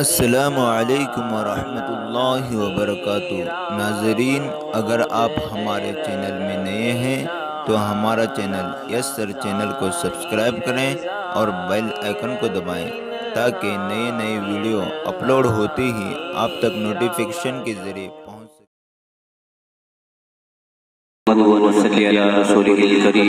असलकम वरहमतुल्लाहि वबरकatuh नाजरीन अगर आप हमारे चैनल में नए हैं तो हमारा चैनल यस सर चैनल को सब्सक्राइब करें और बेल आइकन को दबाएँ ताकि नए नए वीडियो अपलोड होते ही आप तक नोटिफिकेशन के ज़रिए पहुँच सके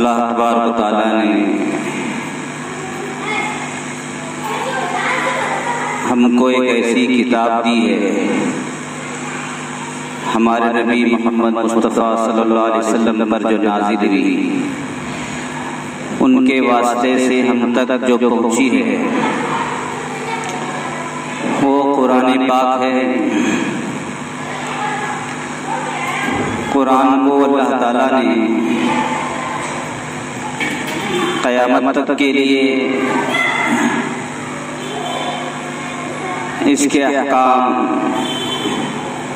अल्लाह तबारक ताला ने हमको एक ऐसी किताब दी है। हमारे नबी मोहम्मद मुस्तफ़ा सल्लल्लाहु अलैहि वसल्लम पर जो नाजिल हुई, उनके वास्ते से हम तक जो पहुँची है, वो कुरान पाक है। कुरान को अल्लाह ताला ने क़यामत तक के लिए इसके अहकाम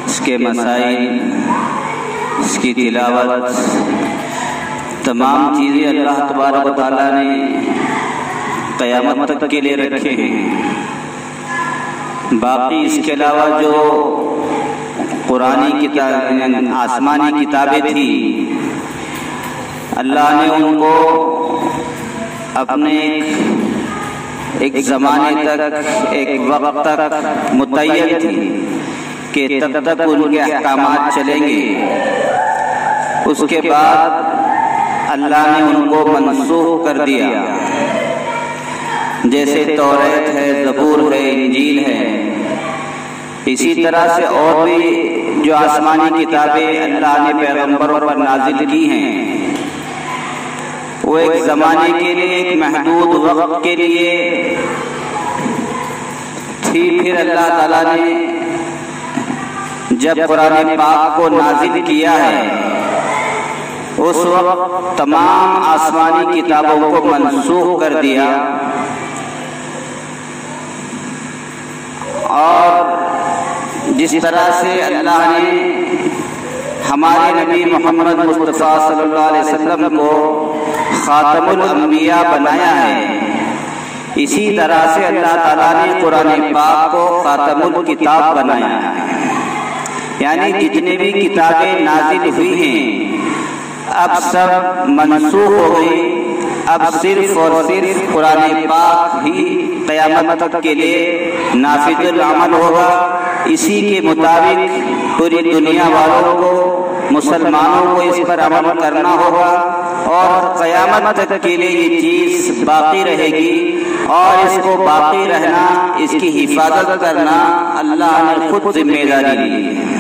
इसके मसाइल इसकी तिलावत तमाम चीज़ें अल्लाह तबारक ताला ने क़यामत तक के लिए रखे हैं। बाकी इसके अलावा जो पुरानी किताब आसमानी किताबें थी अल्लाह ने उनको अपने एक ज़माने तक, एक वक्त तक मुतयन थी कि तब तक उनके अहकाम चलेंगे। उसके बाद अल्लाह ने उनको मनसूख कर दिया। जैसे तौरेत है, जबूर है, इंजील है। इसी तरह से और भी जो आसमानी किताबें अल्लाह ने पैगंबरों पर नाजिल की हैं वो एक ज़माने के लिए, एक महदूद वक्त के लिए थी। फिर अल्लाह ताला ने जब कुरान पाक को नाजिल किया है, उस वक्त तमाम आसमानी किताबों को मनसूख कर दिया। और जिस तरह से अल्लाह ने हमारे नबी मोहम्मद मुस्तफ़ा सल्लल्लाहु अलैहि वसल्लम को ख़ातमुल अंबिया बनाया है। इसी तरह से अल्लाह ताला ने कुरान पाक को ख़ातमुल किताब बनाया। है यानी जितने भी किताबें नाजिल हुई हैं, अब सब मनसूख हो गई। अब सिर्फ़ और सिर्फ़ कुरान पाक ही क़यामत तक के लिए नाफिजुल अमल होगा। इसी के मुताबिक पूरी दुनिया वालों को मुसलमानों को इस पर अमल करना होगा और क़यामत तक के लिए ये चीज़ बाकी रहेगी और इसको बाकी रहना, इसकी हिफाजत करना अल्लाह ने खुद ज़िम्मेदारी ली है।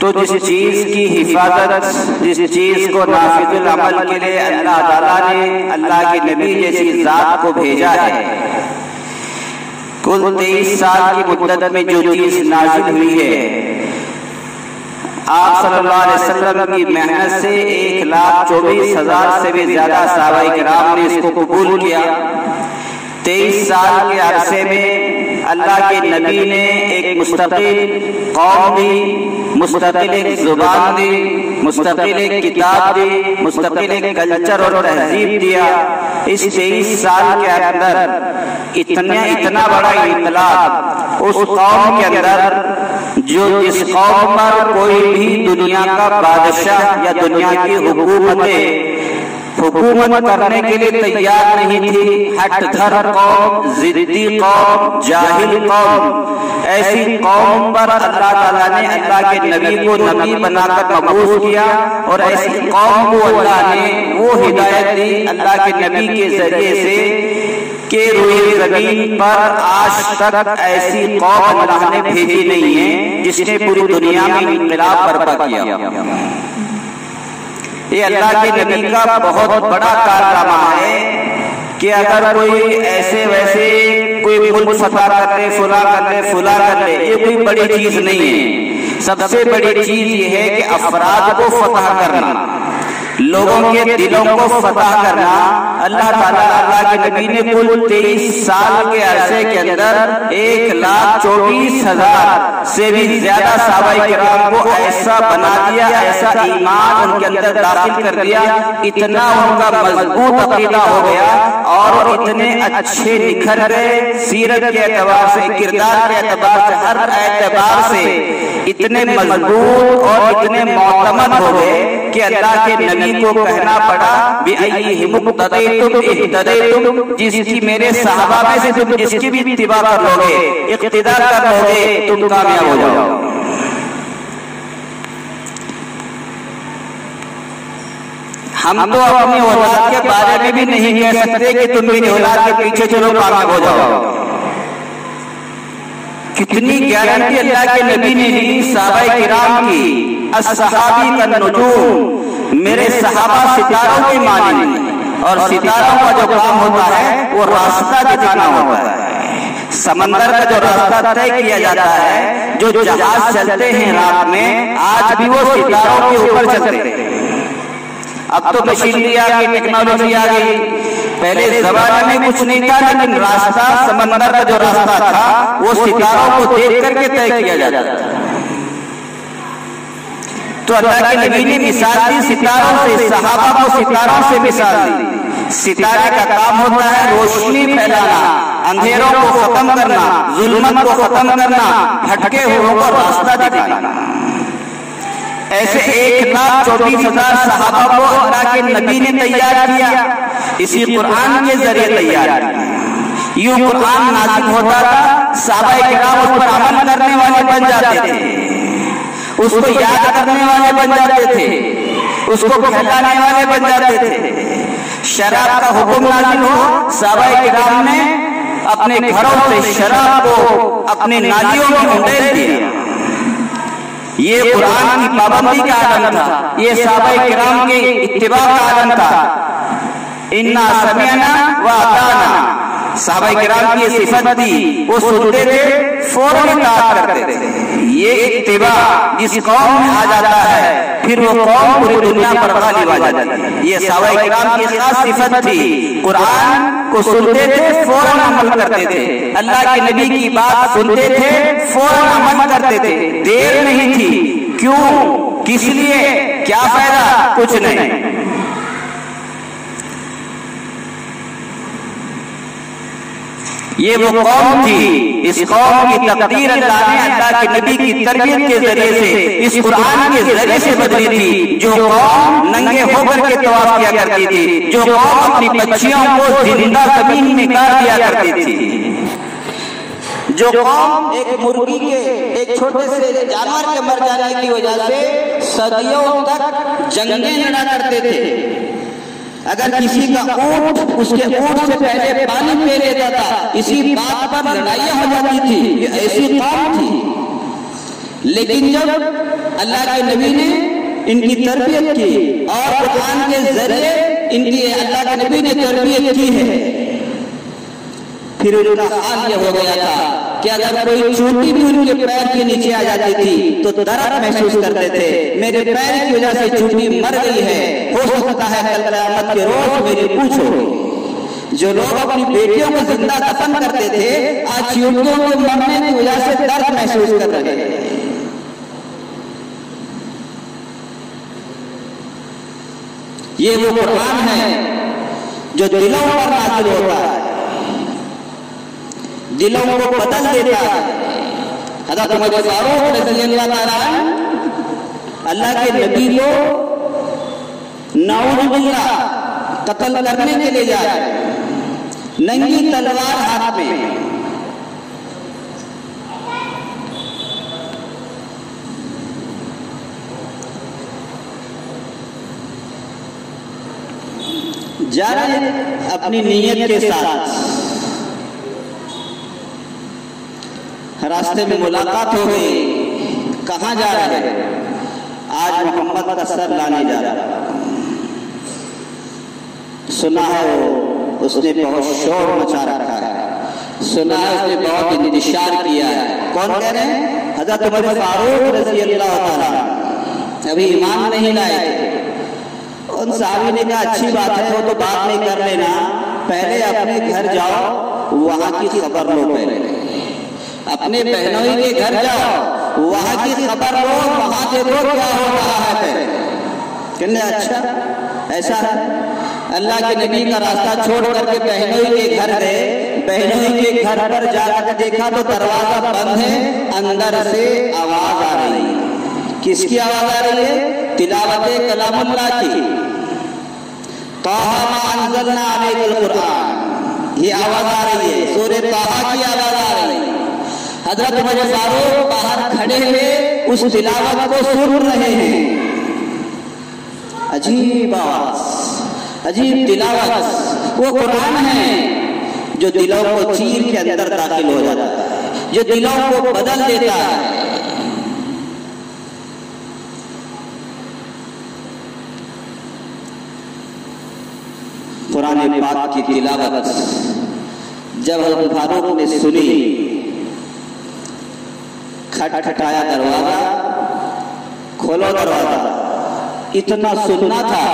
तो जिस चीज़ की हिफाजत जिस चीज़ को नाफिजुल अमल के लिए अल्लाह ताला ने अल्लाह के नबी जैसी जात को भेजा है। कुल तेईस साल की मुद्दत में जो चीज़ नाजिल हुई है। आप सल्लल्लाहु अलैहि वसल्लम की मेहनत से एक लाख चौबीस हज़ार से भी ज़्यादा सहाबाई कराम ने इसको कबूल किया। तेईस साल के अरसे में अल्लाह के नबी ने एक मुस्तकिल कौम दी मुस्तकिल एक ज़ुबान दी मुस्तकिल एक किताब दी मुस्तकिल एक कल्चर और तहजीब दिया। इस तेईस साल के अंदर इतने, इतना बड़ा इतलाब उस कौम के अंदर, जो इस कौम पर कोई भी दुनिया का बादशाह या दुनिया की हुकूमतें हुकूमत करने के लिए तैयार नहीं थी। हटधर कौम, जिद्दी कौम, जाहिल कौम। ऐसी कौम पर अल्लाह ताला ने अल्लाह के नबी को नबी बनाकर मबूस किया और ऐसी कौम को अल्लाह ने वो हिदायत दी अल्लाह के नबी के ज़रिए से कि रोए ज़मीन पर आज तक ऐसी कौम अल्लाह ने भेजी नहीं है जिसने पूरी दुनिया में इनकलाब बर्पा किया। ये अल्लाह के नबी का बहुत बड़ा कारनामा है कि अगर कोई ऐसे वैसे कोई मुल्क फतह कर ले फुला कर ले फुला कर ले ये कोई बड़ी चीज़ नहीं है। सबसे बड़ी चीज़ ये है कि अफराद को फतह करना। लोगों के दिलों को फतह करना अल्लाह ताला अल्लाह के नबी ने कुल तेईस साल के अरसे के अंदर एक लाख चौबीस हज़ार से भी ज़्यादा साबाई कराम को ऐसा बना दिया ऐसा ईमान उनके अंदर दाखिल कर दिया इतना उनका मज़बूत अकीदा हो गया और इतने अच्छे निखर गए सीरत के एतबार से किरदार के एतबार से हर एतबार से इतने मज़बूत और इतने मोतमद हो गए कि अल्लाह के नबी को कहना पड़ा तुम जिसकी मेरे साहबा में से तुम जिसकी भी इत्तिबा कर लोगे इक्तिदा कर लोगे तुम कामयाब हो जाओ हम तो अपनी औलाद के बारे में भी नहीं कह सकते कि तुम मेरी औलाद के पीछे चलो कामयाब हो जाओ। कितनी गारंटी अल्लाह के नबी ने दी साहबा किराम की असहाबी का नजूम मेरे सहाबा सितारों की मानी। और सितारों का जो काम होता है वो रास्ता दिखाना होता है। समंदर का जो रास्ता तय किया जाता है जो जहाज़ चलते हैं रात में आज भी वो सितारों के ऊपर चलते हैं। अब तो मशीनरी आ गई टेक्नोलॉजी आ गई पहले जमाने में कुछ नहीं था लेकिन रास्ता समंदर का जो रास्ता था वो सितारों को देख करके तय किया जाता था। तो अल्लाह के नबी ने मिसाल दी सितारों से सहाबा को सितारों से मिसाल दी। सितारे का काम होता है रोशनी फैलाना अंधेरों को खत्म करना जुल्मत को खत्म करना भटके हुए को रास्ता दिखाना। ऐसे एक लाख चौबीस हज़ार सहाबा को अल्लाह के नबी ने तैयार किया। इसी कुरान के ज़रिए तैयार किया। यूँ कुरान नाजिल होता था साहबा किराम उस पर अमल करने वाले बन जाते थे। उसको याद करने वाले बन जाते थे। उसको फैलाने वाले बन जाते थे। शराब का हुक्म नाजिल हो साबाई किराम ने अपने घरों से शराब को अपने नालियों में उंडेल दिया। ये कुरान की पाबंदी का आलम था। ये साबाई किराम के इत्तिबा का आलम था। इन्ना समियाना व अताना। साहबा किराम की सिफत थी, वो सुनते थे, फ़ौरन इताअत करते थे। ये इत्तिबा जिस कौम में आ जाता है, फिर वो कौम पूरी दुनिया पर गालिब आ जाती है। ये साहबा किराम की खास सिफत थी। कुरान को सुनते थे, फ़ौरन अमल करते थे। अल्लाह के नबी की बात सुनते थे, फ़ौरन अमल करते थे। देर नहीं थी। क्यों? किस लिए? क्या फ़ायदा? कुछ नहीं। ये वो कौम थी। इस कौम की तकदीर अल्लाह ने अल्लाह के नबी की तरबियत के ज़रिए से इस कुरान के ज़रिए से बदली थी। जो कौम नंगे होकर के तवाफ किया करती थी। जो कौम अपनी बच्चियों को ज़िंदा ज़मीन में काट दिया करती थी। जो कौम एक मुर्गी के एक छोटे से जानवर के मर जाने की वजह से सदियों तक जंगें लड़ा करते थे। अगर किसी का ऊँट उसके ऊँट से पहले पानी पी लेता था इसी बात पर लड़ाइयाँ हो जाती थी, ये ऐसी कौम थी। लेकिन जब अल्लाह के नबी ने इनकी तरबियत की और कुरान के ज़रिए इनकी अल्लाह के नबी ने तरबियत की है, फिर उनका हाल यह हो गया था। कि अगर कोई चोटी भी उनके पैर के नीचे आ जाती थी तो दर्द महसूस करते थे। मेरे पैर की वजह से चोटी मर गई है। हो सकता है कल कयामत के रोज मेरी पूछो जो लोग अपनी बेटियों को ज़िंदा दफन करते थे, आज चोटियों के मरने की वजह से दर्द महसूस कर रहे हैं। ये वो कुरान है, जो दिलों पर नाजिल होता है। दिलों को बदल देता है। हज़रत उमर फारूक रज़ियल्लाहु ताला अल्लाह के नबी को नाउजुबिल्लाह कत्ल करने के लिए जाए। नंगी तलवार हाथ में। जा रहे अपनी नीयत के साथ। रास्ते में मुलाकात हो गई। कहाँ जा रहे हैं? आज मोहम्मद का सर लाने जा रहा सुना है वो, उसने बहुत शोर मचा रखा है। सुना है उसने बहुत इंतज़ार किया है। कौन कह रहे हैं? हज़रत उमर फारूक रज़ी अल्लाह अभी ईमान नहीं लाए उन साहबी ने कहा, अच्छी बात है, वो तो बात नहीं कर लेना। पहले अपने घर जाओ, वहाँ की खबर लो पहले। अपने बहनों के घर जाओ। वहाँ की खबर लो वहाँ देखो क्या हो। रहा है। कहने अच्छा? ऐसा है? अल्लाह के नबी का रास्ता छोड़ करके बहनोई के घर गए। बहनोई के घर पर जाकर देखा तो दरवाज़ा बंद है अंदर से आवाज़ आ रही है। किसकी आवाज़ आ रही है? तिलावत कलामुल्लाह की। कुरान ये आवाज़ आ रही है। सूर्य ताहा की आवाज़ आ रही है। हज़रत उमर बाहर खड़े हुए उस तिलावत को सुन रहे हैं। अजीब आवाज़, अजीब तिलावत। वो कुरान है जो दिलों को चीर के अंदर दाखिल हो जाता है, जो दिलों को बदल देता है। पुराने पाक की तिलावत जब हज़रत फारूक ने सुनी खटखटाया दरवाज़ा, खोलो दरवाज़ा। इतना सुनना था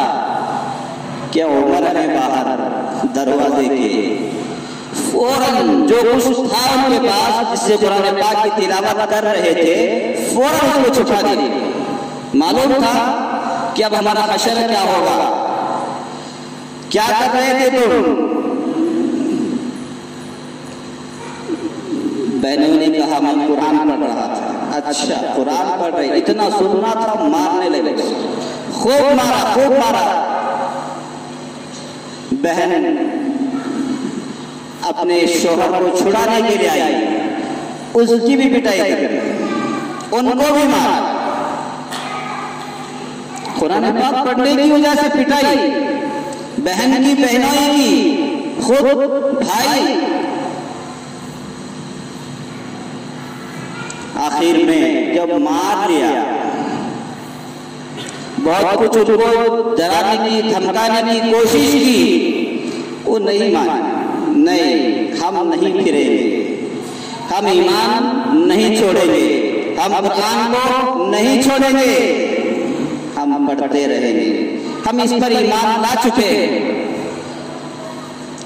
क्या उमर ने बाहर दरवाजे के फ़ौरन जो कुछ था उनके पास जिससे कुरान पाक की तिलावत कर रहे थे, फ़ौरन उसको छुपा दिए। मालूम था कि अब हमारा हशर क्या होगा? क्या कर रहे थे तुम? बहनों ने कहा, मैं कुरान पढ़ रहा अच्छा कुरान पढ़ रहे, इतना सुनना था, मारने लगे। खूब मारा खूब मारा। बहन, अपने शोहर को छुड़ाने के लिए आई। उसकी भी पिटाई कर उनको भी मारा। कुरान पाक पढ़ने की वजह से पिटाई। बहन की बहनों की। खुद, भाई आखिर में जब मार लिया। बहुत कुछ उनको डराने की, धमकाने की कोशिश की। वो नहीं मान। नहीं, हम नहीं फिरेंगे। हम ईमान नहीं छोड़ेंगे। हम कुरान को नहीं छोड़ेंगे। हम पढ़ते रहेंगे। हम इस पर ईमान ला चुके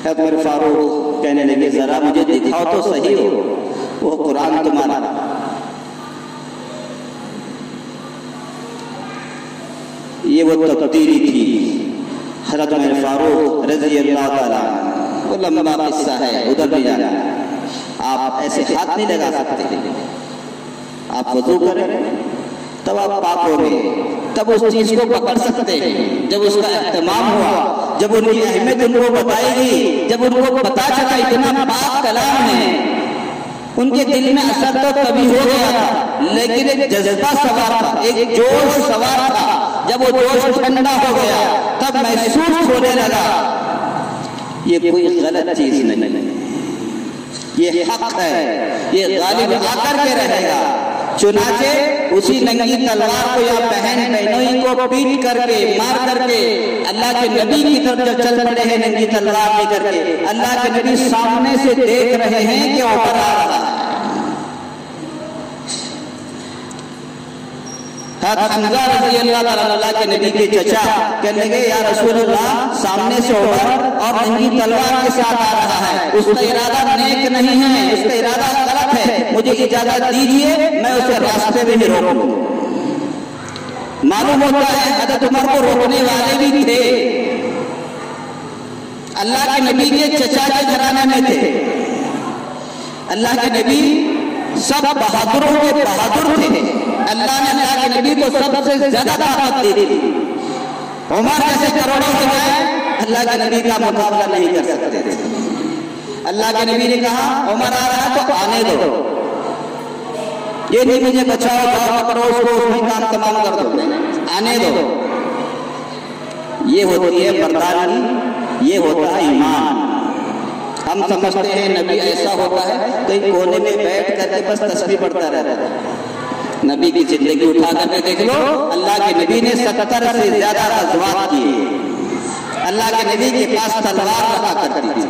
हज़रत फारूक कहने लगे, जरा मुझे दिखाओ तो सही हो। वो कुरान तुम्हारा ये वो तब्दीली थी। हज़रत उमर फारूक रज़ी अल्लाह ताला वो लंबा किस्सा है, उधर भी जाना। आप ऐसे हाथ नहीं लगा सकते। आप वज़ू करें, तब आप पाक होंगे तब उस चीज़ को पकड़ सकते हैं। जब उसका एहतमाम हुआ, जब उनकी अहमियत उनको बताएगी, जब उनको पता चला इतना पाक कलाम है, उनके दिल में असर तो तभी हो गया लेकिन एक जज्बा सवार था, एक जोश सवार था। जब वो जोश ठंडा हो गया, तब महसूस होने लगा, ये कोई गलत चीज़ नहीं। ये हक है, ये गालिब आकर के रहेगा। चुनाचे उसी नंगी तलवार को या बहन बहनोई को पीट करके, मार करके, अल्लाह के नबी की तरफ़ जब चल पड़े हैं नंगी तलवार लेकर के, अल्लाह के नबी सामने से देख रहे हैं कि ऊपर आ रहा है। के नबी के चचा कहने लगे, या रसूलुल्लाह, सामने से उमर और नंगी तलवार के साथ आ रहा है। उसका इरादा नेक नहीं है, उसका इरादा गलत है। मुझे इजाज़त दीजिए, मैं उसे रास्ते में ही रोकूं। मालूम होता है, हज़रत उमर को रोकने वाले भी थे। अल्लाह के नबी के चचा के घराने में थे। अल्लाह के नबी सब बहादुरों के बहादुर थे। अल्लाह ने अल्लाह के नबी को सबसे ज़्यादा ताकत दी थी उमर जैसे करोड़ों हो जाए अल्लाह के नबी का मुकाबला नहीं कर सकते। थे अल्लाह के नबी ने कहा, उमर आ रहा है तो आने दो। ये नहीं मुझे बचाओ जाओ करो, उसको उसमें काम तमाम कर दो। आने दो। ये होती है बरदानी ये होता है ईमान। हम समझते हैं नबी ऐसा होता है, कहीं कोने में बैठ करके बस तस्वीर पढ़ता रहता है। नबी की ज़िंदगी उठा करके देख लो, अल्लाह के नबी ने सत्तर से ज़्यादा गजवात किए। अल्लाह के नबी के पास तलवार रखा करती थी।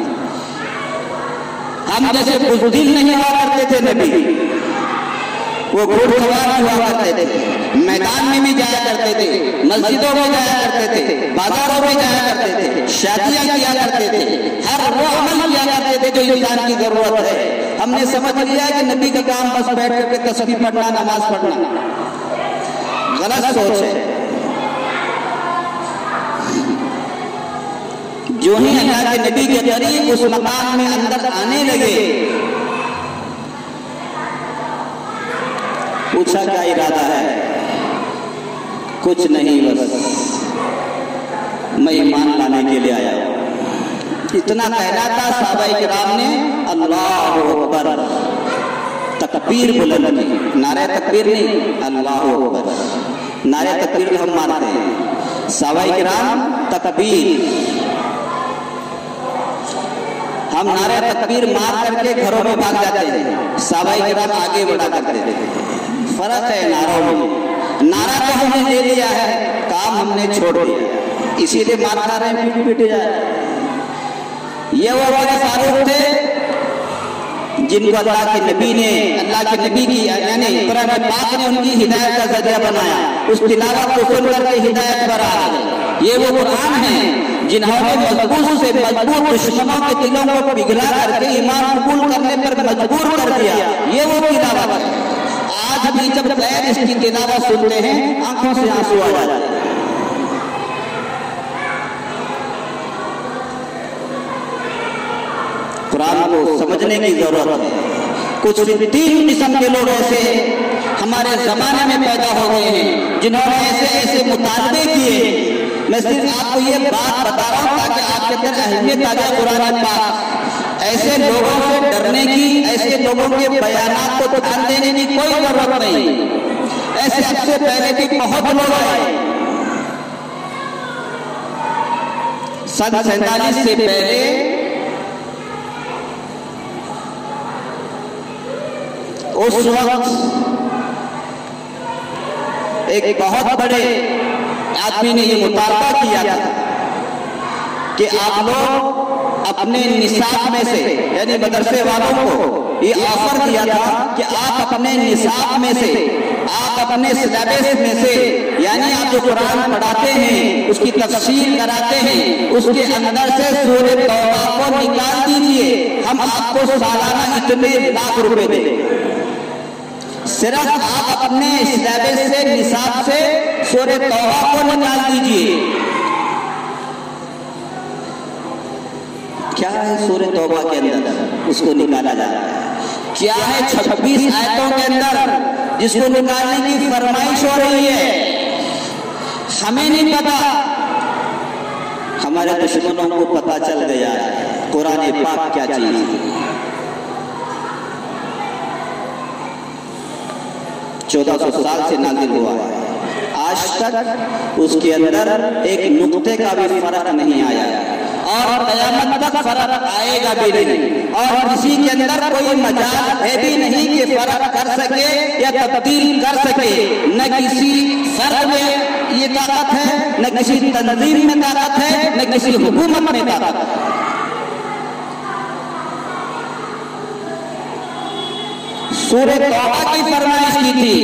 हम जैसे कुछ दिल नहीं हुआ करते थे नबी। वो घुड़सवार हुआ करते थे। मैदान में भी जाया करते थे, मस्जिदों में जाया करते थे, बाजारों में जाया करते थे, शादियाँ किया करते थे, हर वो अमल किया करते थे जो इंसान की ज़रूरत है। हमने समझ लिया कि नबी का काम बस बैठ करके तस्वीर पढ़ना, नमाज़ पढ़ना। गलत सोच है। जो ही अल्लाह के नबी के करीब उस मकान में अंदर आने लगे पूछा क्या इरादा है? कुछ नहीं बस। मैं ईमान लाने के लिए आया इतना कहना था साहबा कराम ने अल्लाह अकबर। तकबीर बुलंद की। नारे तकबीर नहीं, अल्लाह अकबर। नारे तकबीर हम मानते हैं। साहबा कराम तकबीर। हम नारे तकबीर मार करके घरों में भाग जाते हैं। साहबा कराम आगे बढ़ा करते थे फ़र्क है नारों में। नारा तो हमने ले लिया है, काम हमने छोड़ दिया इसीलिए मार खा रहे पीट पीट जाए। ये वो बड़े फारूक थे, जिनको अल्लाह के नबी ने, अल्लाह के नबी की, यानी कुरान पाक ने उनकी हिदायत का ज़रिया बनाया। उस तिलावत को सुनकर के हिदायत पर आ ये वो कुरान है, जिन्होंने मज़बूत से मज़बूत दुश्मनों के दिलों को पिघला करके ईमान कबूल करने पर मजबूर कर दिया। ये वो तिलावत है। आज भी जब गैर इसकी तिलावत सुनते हैं, आँखों से आँसू आ जाते हैं। कुरान को समझने की ज़रूरत है। कुछ तीन किस्म के लोग ऐसे हमारे जमाने में पैदा हो गए हैं, जिन्होंने ऐसे ऐसे मुतालबे किए मैं सिर्फ़ आपको ये बात बता रहा हूँ ताकि आपके अंदर अहमियत आ जाए कुरान पाक। ऐसे लोगों से डरने की लोगों के बयान को ध्यान देने की कोई ज़रूरत नहीं। ऐसे सबसे पहले भी बहुत लोग आए सन सैतालीस से पहले उस वक्त एक बहुत बड़े आदमी ने ये मुतालबा किया था कि आप लोग अपने निसाब में से यानी मदरसे वालों को ये ऑफ़र दिया था कि आप अपने निसाब में से, आप अपने सिलेबस में से, यानी आप जो कुरान पढ़ाते हैं, उसकी तफसील कराते हैं, उसके अंदर से सूर्य तौबा को निकाल दीजिए, हम आपको सालाना इतने लाख रुपए देंगे। सिर्फ़ आप अपने सिलेबस से, निसाब से सूर्य तौबा को निकाल दीजिए। क्या है सूर्य तौबा के अंदर? उसको निकाला जा रहा है। क्या है छब्बीस आयतों के अंदर जिसको निकालने की फरमाइश हो रही है? हमें नहीं पता। हमारे दुश्मनों को पता चल गया है कुरान पाक क्या चीज़ है। चौदह सौ साल से नाजिल हुआ। है आज तक उसके अंदर एक नुक्ते का भी फ़र्क नहीं आया। और कयामत तक फ़र्क आएगा भी नहीं। और किसी के अंदर कोई मजाल है भी नहीं कि फ़र्क कर सके या तब्दील कर सके। न किसी फ़र्क में ये ताकत है, न किसी तंजीम में ताकत है, न किसी हुकूमत में ताकत है। सूर्य तौबा की फरमाइश की थी।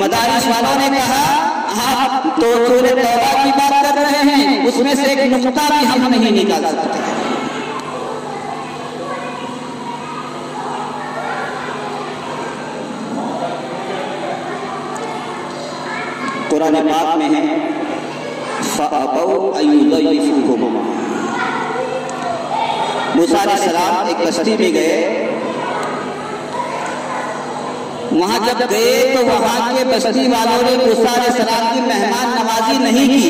मदारिस वालों ने कहा तो सूर्य तौबा की बात कर रहे हैं, उसमें से एक नुकता भी हम नहीं निकाल सकते कुरान में है मूसा सलाम एक कश्ती में गए वहाँ जब गए तो वहाँ के बस्ती वालों ने मूसा सलाम की मेहमान नवाजी नहीं की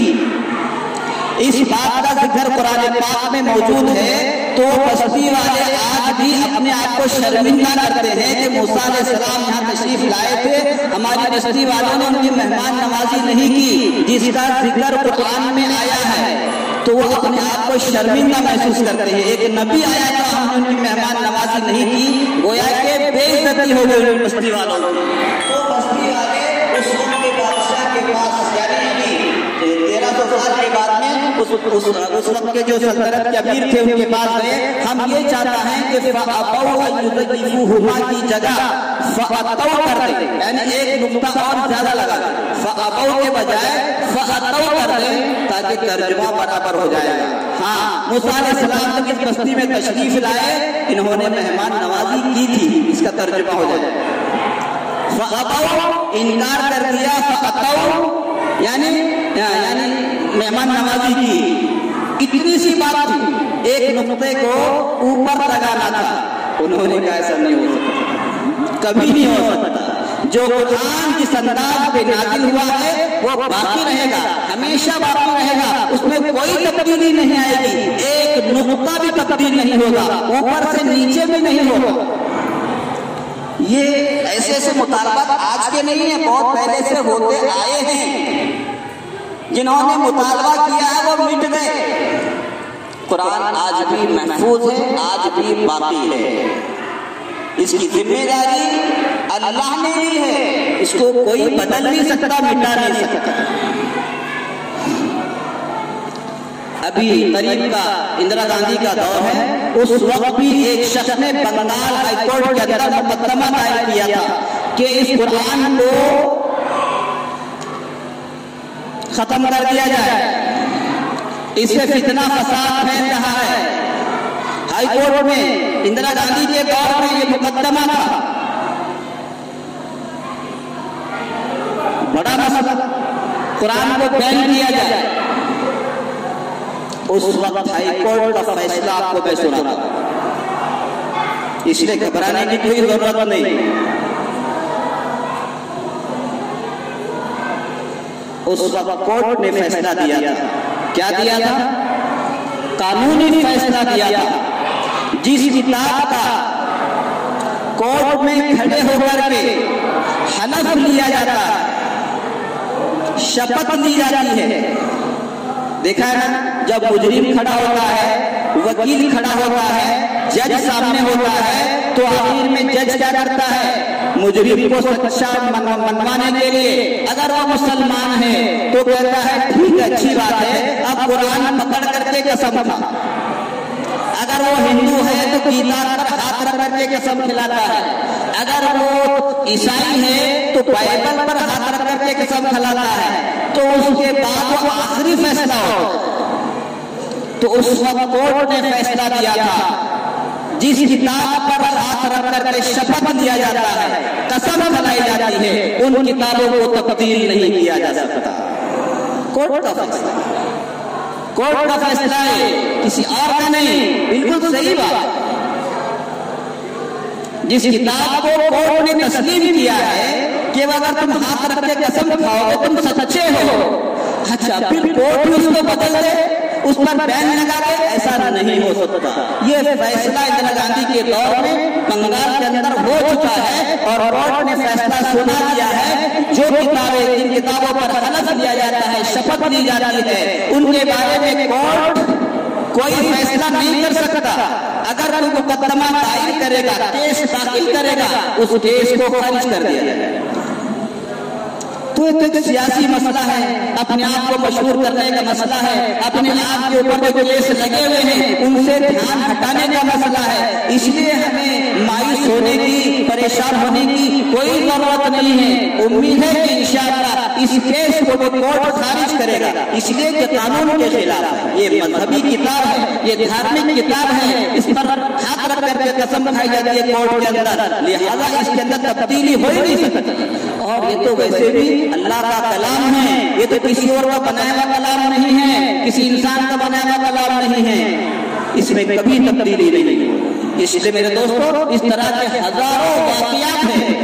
इस बात का ज़िक्र कुरान पाक में मौजूद है तो बस्ती वाले आज भी अपने आप को शर्मिंदा करते हैं कि मूसा सलाम यहाँ तशरीफ़ लाए थे। हमारी बस्ती वालों ने उनकी मेहमान नवाजी नहीं की जिसका ज़िक्र कुरान में आया है। तो वो अपने आप को शर्मिंदा महसूस करते हैं। एक नबी आया था हमने उनकी मेहमान नवाजी नहीं की, गोया के बेइज्जती हो गई बस्ती वालों। तो बस्ती वाले उस के बादशाह के पास यानी तेरह सौ साल के बाद में उस उस उस वक्त के जो सल्तनत के अमीर थे उनके पास गए। हम ये चाहता हैं कि की जगह कर दे। यानी एक नुक्ता और ज़्यादा लगा दे। के बजाय ताकि तर्जुमा बराबर हो जाएगा। हाँ सलाम जब इस बस्ती में तशरीफ़ लाए, इन्होंने मेहमान नवाजी की थी, इसका तर्जुमा हो जाए। इनकार कर दिया यानी यानी मेहमान नवाजी की। इतनी सी बात थी, एक नुक्ते को ऊपर लगाना था। उन्होंने कहा, ऐसा नहीं हो सकता। कभी नहीं हो सकता। जो कुरान जिस अंदाज पे नाजिल हुआ है, वो बाकी रहेगा, हमेशा बाकी रहेगा, उसमें कोई तब्दीली नहीं आएगी, एक नुक्ता भी तब्दील नहीं होगा, ऊपर से नीचे भी नहीं होगा। ये ऐसे ऐसे मुतालबात आज के नहीं है, बहुत पहले से होते आए हैं। जिन्होंने मुतालबा किया है, वो मिट गए। कुरान आज भी महफूज है, आज भी बाकी है। इसकी ज़िम्मेदारी अल्लाह ने ली है। इसको कोई बदल नहीं सकता, मिटा नहीं सकता। अभी करीब का इंदिरा गांधी का दौर है। उस वक्त भी एक शख्स ने बंगाल हाईकोर्ट के अंदर मुकदमा दायर किया था कि इस कुरान को खत्म कर दिया जाए। इससे फितना फसाद फैल रहा है। हाईकोर्ट में इंदिरा गांधी के दौर में ये मुकदमा था। बड़ा मसला। कुरान को बैन किया जाए। उस वक्त हाईकोर्ट का फैसला आपको मैं सुना। इसलिए घबराने की कोई ज़रूरत नहीं। उस वक्त कोर्ट ने फैसला दिया था। क्या दिया था? कानूनी फैसला दिया था। जिस किताब का कोर्ट में खड़े होकर के हलफ लिया जाता है। शपथ ली जाती है। देखा है ना, जब मुजरिम खड़ा होता है, वकील खड़ा होता है, जज सामने होता है तो आखिर में जज क्या करता है? मुजरिम को सच्चा मनवाने के लिए अगर वो मुसलमान है तो कहता है, ठीक अच्छी बात है, अब कुरान पकड़ करके कसम था अगर वो हिंदू है तो पर हाथ रख करके कसम खिलाता है। अगर वो ईसाई है तो बाइबल पर हाथ करके कसम खिलाता है तो उसके बाद वो आखिरी फैसला हो। तो उस वक्त कोर्ट ने फैसला दिया था, जिस किताब पर हाथ रख करके शपथ दिया जाता है, कसम खलाई जाती है, उन किताबों को तब्दील नहीं किया जा सकता। कोर्ट का फैसला। कोर्ट का फैसला है, किसी और का नहीं, बिल्कुल सही बात। जिस किताब को कोर्ट ने तस्लीम किया है कि अगर तुम हाथ रख के कसम खाओगे, तुम सच्चे हो। अच्छा फिर कोर्ट उसको बदल दे। उस पर बैन लगा के ऐसा नहीं हो सकता। ये फैसला इंदिरा गांधी के दौर में बंगाल के अंदर हो चुका है और कोर्ट ने फैसला सुना दिया है। जो किताबें, जिन किताबों पर हलफ दिया जाता है, शपथ ली जाती है, उनके बारे में कोर्ट कोई फैसला नहीं कर सकता। अगर कोई मुकदमा दायर करेगा, केस दाखिल करेगा, उस केस को खारिज कर दिया जाएगा। सियासी मसला है। अपने आप को मशहूर करने का मसला है। अपने आप के ऊपर जो केस लगे हुए हैं। उनसे ध्यान हटाने का मसला है। इसलिए हमें मायूस होने की, परेशान होने की कोई ज़रूरत नहीं है। उम्मीद है कि इंशाल्लाह इस केस को वो कोर्ट खारिज करेगा। इसलिए कि कानून के खिलाफ ये मजहबी किताब है, ये धार्मिक किताब है, इस पर हाथ रख करके कसम खाई जाती है कोर्ट के अंदर। लिहाजा इसके अंदर तब्दीली हो ही नहीं सकती। और ये तो वैसे भी अल्लाह का कलाम है। ये तो किसी और का बनाया हुआ कलाम नहीं है, किसी इंसान का बनाया हुआ कलाम नहीं है। इसमें कभी तब्दीली नहीं इसलिए मेरे दोस्तों, इस तरह के हज़ारों वाकियात हैं।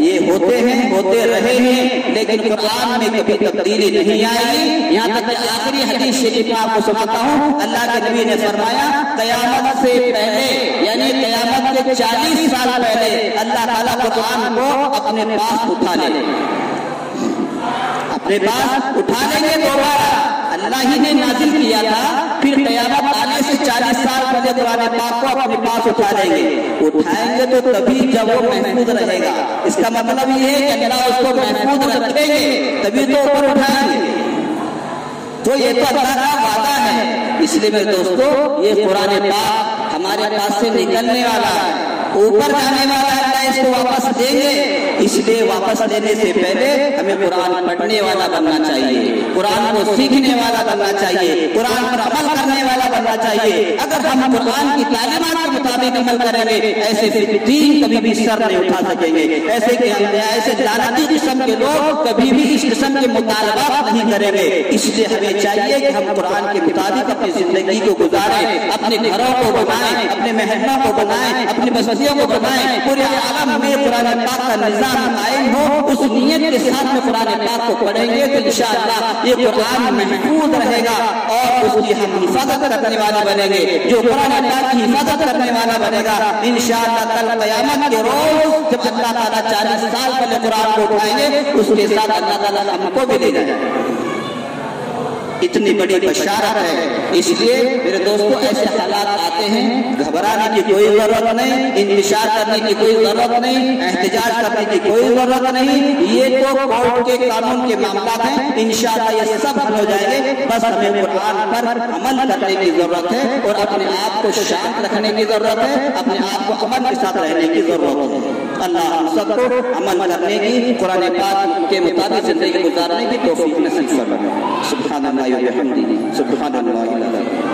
ये होते हैं, होते रहे हैं, लेकिन कुरान में कभी तब्दीली नहीं आई। यहाँ तक आखिरी हदीस शरीफ में आपको सुनाता हूँ। अल्लाह के नबी ने फरमाया, कयामत से पहले, यानी कयामत के चालीस साल पहले, अल्लाह ताला कुरान को अपने पास उठा ले। अपने पास उठा लेंगे दोबारा। अल्लाह ही ने नाजिल किया था। साल पहले कुरान पाक को अपने पास उठा लेंगे उठाएँगे तो तभी जब वो महफूज रहेगा। इसका मतलब ये है कि अल्लाह उसको महफूज रखेंगे, तभी तो ऊपर उठाएँगे। तो ये तो अल्लाह का वादा है। इसलिए मेरे दोस्तों, ये कुरान पाक हमारे पास से निकलने वाला है, ऊपर जाने वाला है इसको वापस देंगे। इसलिए वापस देने से पहले हमें कुरान पढ़ने वाला बनना चाहिए। कुरान को सीखने वाला बनना चाहिए। कुरान पर अमल करने वाला बनना चाहिए। अगर हम कुरान की तालीमत के मुताबिक अमल करेंगे, ऐसे दीन कभी भी सर नहीं उठा सकेंगे। ऐसे के ऐसे लानती किस्म के लोग कभी भी इस किस्म के मुतालबा नहीं करेंगे। इसलिए हमें चाहिए कि हम कुरान के मुताबिक अपनी ज़िंदगी को गुजारें, अपने घरों को बनाएँ, अपने मेहमानों को बनाएँ, अपनी बस्तियों को बनाएँ, पूरे आलम में कुरान पाक का निज़ाम कायम हो, उस नीयत के साथ में कुरान पाक को पढ़ेंगे तो इंशाअल्लाह ये कुरान महफूज रहेगा और उसकी हम हिफाजत करने वाले बनेंगे। जो कुरान पाक की हिफाजत करने वाला बनेगा, इंशाअल्लाह कल कयामत के रोज जब अल्लाह ताला चालीस साल पहले कुरान को उठाएँगे, उसके साथ अल्लाह ताला हमको भी ले जाएगा। इतनी बड़ी बशारत है। इसलिए मेरे दोस्तों, ऐसे हालात आते हैं। घबराने की कोई ज़रूरत नहीं, इंतज़ार करने की कोई ज़रूरत नहीं, एहतजाज करने की कोई ज़रूरत नहीं। ये तो कोर्ट के कानून के मामला हैं। इंशाल्लाह ये सब हल हो जाएँगे। बस हमें कुरान पर अमल करने की ज़रूरत है और अपने आप को शांत रखने की ज़रूरत है। अपने आप को अमन के साथ रहने की ज़रूरत है। अल्लाह हम सबको अमल करने की कुरान पाक के मुताबिक ज़िंदगी गुजारने की तौफीक नसीब फरमाए। सुभान अल्लाह वबिहम्दिही सुभान अल्लाह